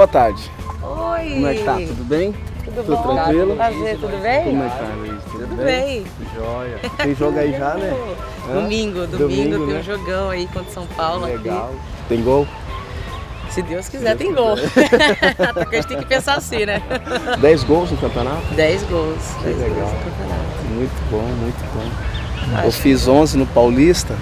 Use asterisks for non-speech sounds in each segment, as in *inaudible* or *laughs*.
boa tarde. Oi. Como é que tá? Tudo bem? Tudo, Tudo bom? tranquilo? Prazer, tudo bem? Como é que tá, Luiz? Tudo, Tudo bem. Joia. Tem jogo aí já, né? Domingo, domingo, Domingo, tem né? um jogão aí contra São Paulo Legal. Tem gol? aqui. Se Deus quiser, Deus tem gol. *laughs* Porque a gente tem que pensar assim, né? 10 gols no campeonato? 10 gols. Que 10 legal. gols no campeonato. Muito bom, muito bom. Eu Acho fiz 11 no Paulista.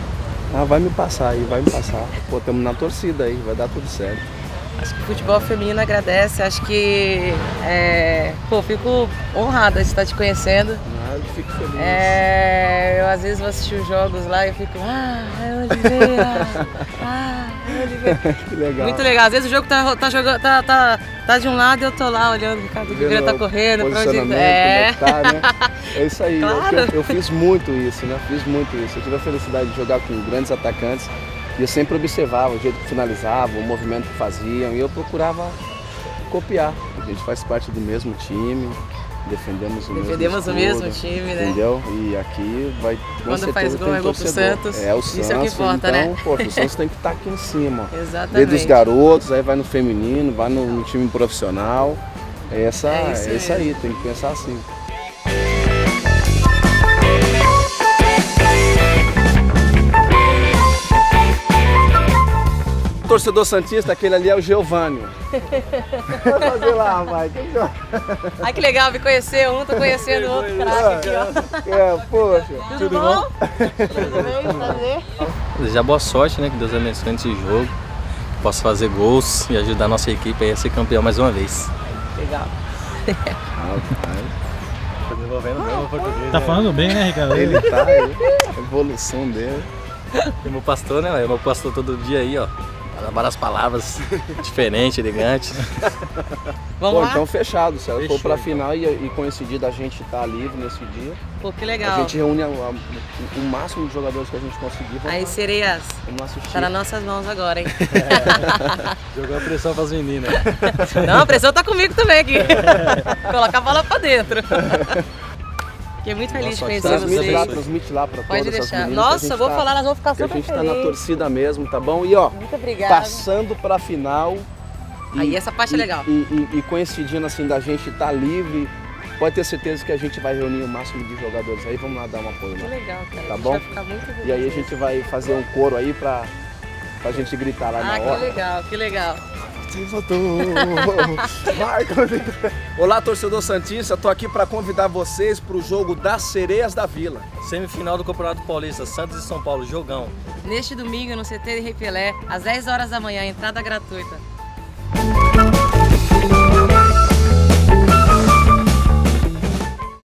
Ah, vai me passar aí, vai me passar. Pô, estamos na torcida aí, vai dar tudo certo. Acho que o futebol feminino agradece. Acho que. É... Pô, fico honrada de estar te conhecendo. Ah, eu fico feliz. É, eu às vezes vou assistir os jogos lá e eu fico, ah, é Oliveira, *laughs* ah, é Oliveira. Que legal. Muito legal. Às vezes o jogo tá, tá jogando, tá, tá, tá de um lado e eu tô lá olhando o Ricardo Oliveira tá correndo, pra onde. É. é tá, né? *laughs* É isso aí. Eu- Claro. Eu, eu fiz muito isso, né? Fiz muito isso. Eu tive a felicidade de jogar com grandes atacantes e eu sempre observava o jeito que finalizavam, o movimento que faziam e eu procurava copiar. A gente faz parte do mesmo time, defendemos o Defendemos o mesmo mesmo escudo, time, né? Entendeu? E aqui vai com Quando certeza faz gol, é gol pro. Santos. É o Isso é o Santos, que importa, então, né? poxa, o Santos tem que estar aqui em cima. *laughs* Exatamente. Desde os garotos, aí vai no feminino, vai no, no time profissional. É essa, É é isso isso, mesmo. aí, tem que pensar assim. Torcedor Santista, aquele ali é o Geovânio. Fazer lá, vai. É? Ai, que legal, me conhecer um, tô conhecendo o outro craque aqui, ó. É, poxa. Tudo, bom? Tudo bem, prazer. Desejar boa sorte, né? Que Deus abençoe nesse jogo. Que possa fazer gols e ajudar a nossa equipe aí a ser campeão mais uma vez. Legal. Rapaz, Tô desenvolvendo bem o português. Tá falando bem, né, Ricardo? ele tá, *laughs* a evolução dele. E meu pastor, né? Meu pastor todo dia aí, ó. Várias palavras *laughs* diferentes, elegantes. Vamos Pô, lá? então fechado. Se ela for pra então. final e, e coincidir da gente estar livre nesse dia, Pô, que a legal. gente reúne a- a- o máximo de jogadores que a gente conseguir. Vamos, Aí, lá, sereias, vamos lá assistir. tá nas nossas mãos agora, hein? *laughs* Jogou a pressão pras meninas. Não, a pressão tá comigo também aqui. *laughs* Colocar a bola pra dentro. Fiquei muito feliz de Nossa, conhecer Transmite vocês. lá, transmite lá Pode todas as deixar. meninas. que a Nossa, vou tá- falar, elas vão ficar que a super gente tá na felizes. torcida mesmo, tá bom? E ó, passando pra final. e- Aí, essa parte é e- legal. E, e- e coincidindo assim da gente estar livre, pode ter certeza que a gente vai reunir o máximo de jogadores aí. Vamos lá dar um apoio Que lá. legal, cara. Tá a bom? vai ficar muito feliz. E aí a gente vai fazer um coro aí pra, pra gente gritar lá Ah, na que hora. legal, que legal. Você votou! Olá, torcedor Santista, tô aqui para convidar vocês para o jogo das Sereias da Vila. Semifinal do Campeonato Paulista, Santos e São Paulo, jogão. Neste domingo, no CT de Rei Pelé, às 10 horas da manhã, entrada gratuita.